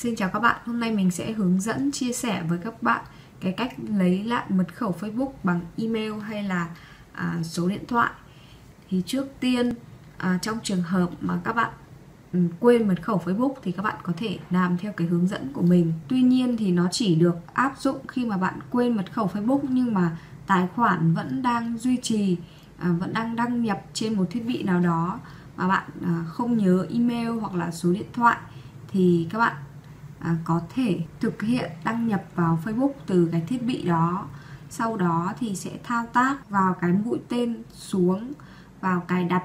Xin chào các bạn, hôm nay mình sẽ hướng dẫn chia sẻ với các bạn cái cách lấy lại mật khẩu Facebook bằng email hay là à, số điện thoại. Thì trước tiên à, trong trường hợp mà các bạn ừ, quên mật khẩu Facebook thì các bạn có thể làm theo cái hướng dẫn của mình. Tuy nhiên thì nó chỉ được áp dụng khi mà bạn quên mật khẩu Facebook nhưng mà tài khoản vẫn đang duy trì, à, vẫn đang đăng nhập trên một thiết bị nào đó mà bạn à, không nhớ email hoặc là số điện thoại thì các bạn à, có thể thực hiện đăng nhập vào Facebook từ cái thiết bị đó. Sau đó thì sẽ thao tác vào cái mũi tên xuống vào cài đặt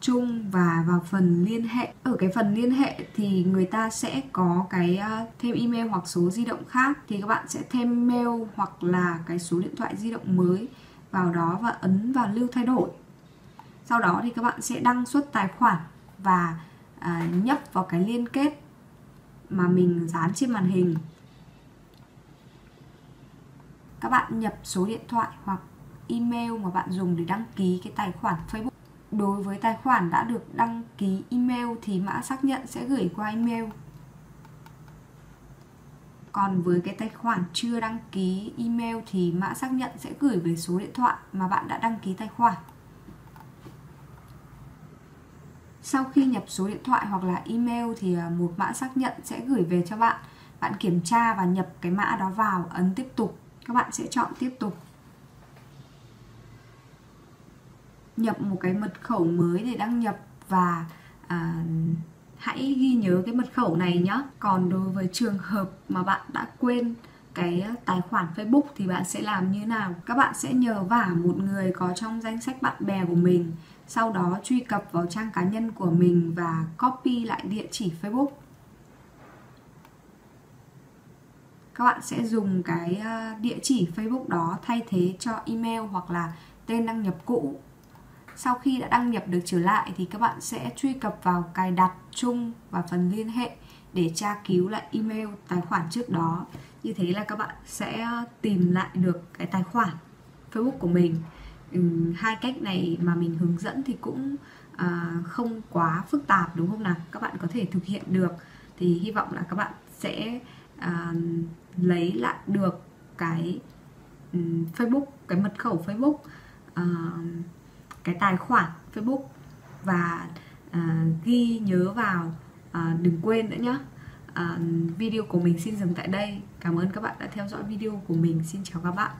chung và vào phần liên hệ. Ở cái phần liên hệ thì người ta sẽ có cái à, thêm email hoặc số di động khác thì các bạn sẽ thêm mail hoặc là cái số điện thoại di động mới vào đó và ấn vào lưu thay đổi. Sau đó thì các bạn sẽ đăng xuất tài khoản và à, nhấp vào cái liên kết mà mình dán trên màn hình. Các bạn nhập số điện thoại hoặc email mà bạn dùng để đăng ký cái tài khoản Facebook. Đối với tài khoản đã được đăng ký email thì mã xác nhận sẽ gửi qua email. Còn với cái tài khoản chưa đăng ký email thì mã xác nhận sẽ gửi về số điện thoại mà bạn đã đăng ký tài khoản. Sau khi nhập số điện thoại hoặc là email thì à, một mã xác nhận sẽ gửi về cho bạn. Bạn kiểm tra và nhập cái mã đó vào ấn tiếp tục. Các bạn sẽ chọn tiếp tục. Nhập một cái mật khẩu mới để đăng nhập và à, hãy ghi nhớ cái mật khẩu này nhé còn đối với trường hợp mà bạn đã quên cái ờ, tài khoản Facebook thì bạn sẽ làm như nào? Các bạn sẽ nhờ vả một người có trong danh sách bạn bè của mình, sau đó truy cập vào trang cá nhân của mình và copy lại địa chỉ Facebook. Các bạn sẽ dùng cái ờ, địa chỉ Facebook đó thay thế cho email hoặc là tên đăng nhập cũ. Sau khi đã đăng nhập được trở lại thì các bạn sẽ truy cập vào cài đặt chung và phần liên hệ để tra cứu lại email tài khoản trước đó. Như thế là các bạn sẽ ờ, tìm lại được cái tài khoản Facebook của mình. Ừ, hai cách này mà mình hướng dẫn thì cũng à, không quá phức tạp đúng không nào? Các bạn có thể thực hiện được. Thì hy vọng là các bạn sẽ à, lấy lại được cái um, Facebook cái mật khẩu Facebook à, cái tài khoản Facebook và à, ghi nhớ vào à, đừng quên nữa nhé à, video của mình xin dừng tại đây. Cảm ơn các bạn đã theo dõi video của mình. Xin chào các bạn.